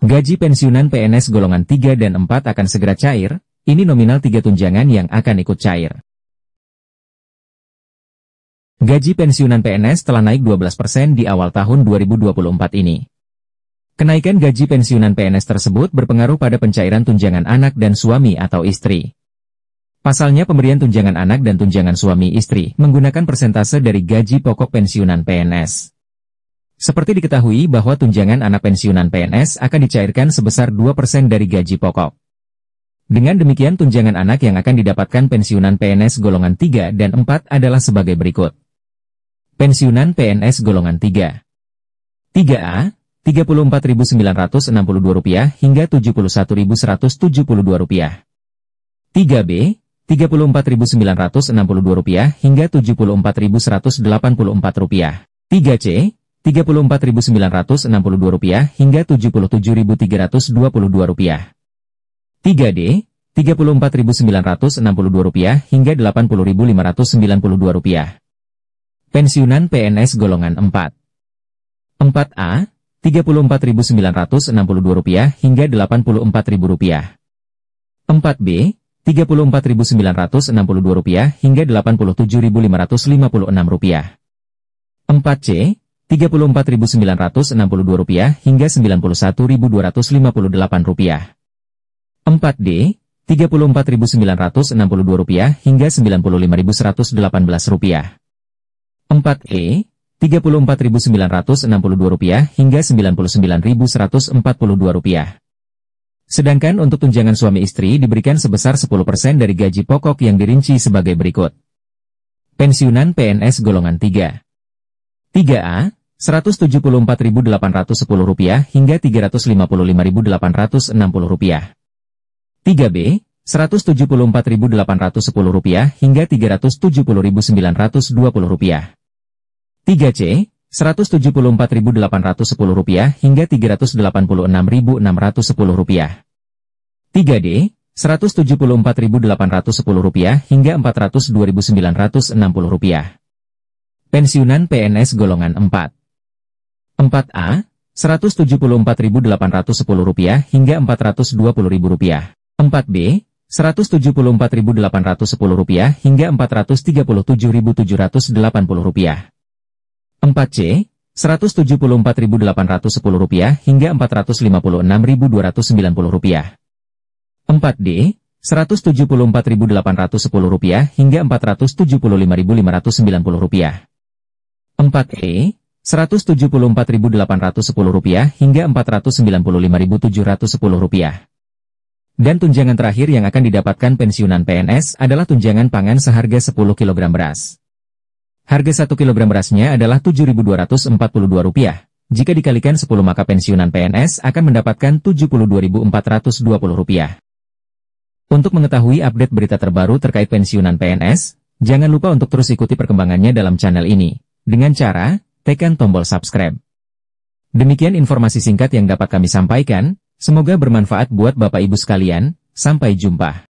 Gaji pensiunan PNS golongan 3 dan 4 akan segera cair, ini nominal tiga tunjangan yang akan ikut cair. Gaji pensiunan PNS telah naik 12% di awal tahun 2024 ini. Kenaikan gaji pensiunan PNS tersebut berpengaruh pada pencairan tunjangan anak dan suami atau istri. Pasalnya pemberian tunjangan anak dan tunjangan suami istri menggunakan persentase dari gaji pokok pensiunan PNS. Seperti diketahui bahwa tunjangan anak pensiunan PNS akan dicairkan sebesar 2% dari gaji pokok. Dengan demikian tunjangan anak yang akan didapatkan pensiunan PNS golongan 3 dan 4 adalah sebagai berikut. Pensiunan PNS golongan 3. 3A, Rp34.962 hingga Rp71.172. 3B, Rp34.962 hingga Rp74.184. 3C, Rp34.962 hingga Rp77.322. 3D, Rp34.962 hingga Rp80.592. Pensiunan PNS golongan 4. 4A, Rp34.962 hingga Rp84.000. 4B, Rp34.962 hingga Rp87.556. 4C, Rp34.962 hingga Rp91.258. 4D, Rp34.962 hingga Rp95.118. 4E, Rp34.962 hingga Rp99.142. Sedangkan untuk tunjangan suami istri diberikan sebesar 10% dari gaji pokok yang dirinci sebagai berikut. Pensiunan PNS golongan 3. 3A, Rp174.810 hingga Rp355.860. 3B, Rp174.810 hingga Rp370.920. 3C, Rp174.810 hingga Rp386.610. 3D, Rp174.810 hingga Rp402.960. Pensiunan PNS golongan 4. 4A, Rp174.810 hingga Rp420.000. 4B, Rp174.810 hingga Rp437.780. 4C, Rp174.810 hingga Rp456.290. 4D, Rp174.810 hingga Rp475.590. 4E, Rp174.810 hingga Rp495.710. Dan tunjangan terakhir yang akan didapatkan pensiunan PNS adalah tunjangan pangan seharga 10 kg beras. Harga 1 kg berasnya adalah Rp7.242. Jika dikalikan 10 maka pensiunan PNS akan mendapatkan Rp72.420. Untuk mengetahui update berita terbaru terkait pensiunan PNS, jangan lupa untuk terus ikuti perkembangannya dalam channel ini, dengan cara, tekan tombol subscribe. Demikian informasi singkat yang dapat kami sampaikan, Semoga bermanfaat buat Bapak Ibu sekalian, sampai jumpa.